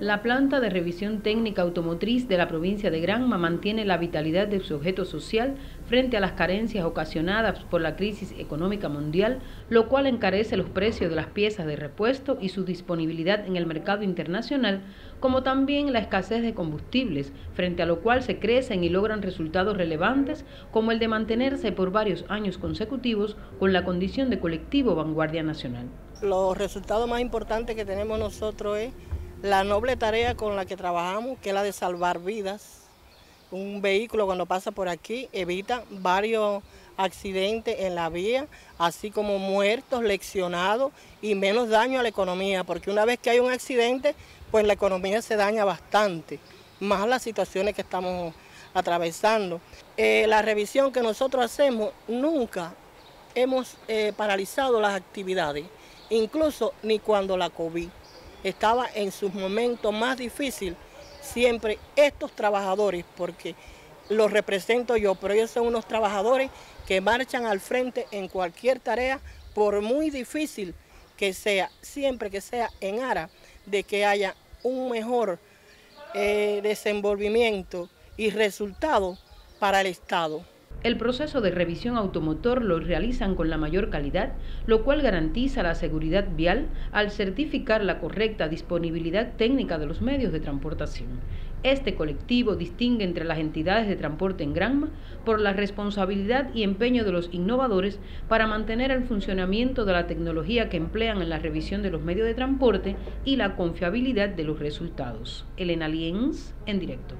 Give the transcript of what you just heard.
La planta de revisión técnica automotriz de la provincia de Granma mantiene la vitalidad de su objeto social frente a las carencias ocasionadas por la crisis económica mundial, lo cual encarece los precios de las piezas de repuesto y su disponibilidad en el mercado internacional, como también la escasez de combustibles, frente a lo cual se crecen y logran resultados relevantes como el de mantenerse por varios años consecutivos con la condición de colectivo vanguardia nacional. Los resultados más importantes que tenemos nosotros es la noble tarea con la que trabajamos, que es la de salvar vidas. Un vehículo cuando pasa por aquí evita varios accidentes en la vía, así como muertos, leccionados y menos daño a la economía, porque una vez que hay un accidente, pues la economía se daña bastante, más las situaciones que estamos atravesando. Eh, la revisión que nosotros hacemos, nunca hemos eh, paralizado las actividades, incluso ni cuando la COVID estaba en sus momentos más difíciles, siempre estos trabajadores, porque los represento yo, pero ellos son unos trabajadores que marchan al frente en cualquier tarea, por muy difícil que sea, siempre que sea en aras de que haya un mejor eh, desenvolvimiento y resultado para el Estado. El proceso de revisión automotor lo realizan con la mayor calidad, lo cual garantiza la seguridad vial al certificar la correcta disponibilidad técnica de los medios de transportación. Este colectivo distingue entre las entidades de transporte en Granma por la responsabilidad y empeño de los innovadores para mantener el funcionamiento de la tecnología que emplean en la revisión de los medios de transporte y la confiabilidad de los resultados. Elena Lienz, en directo.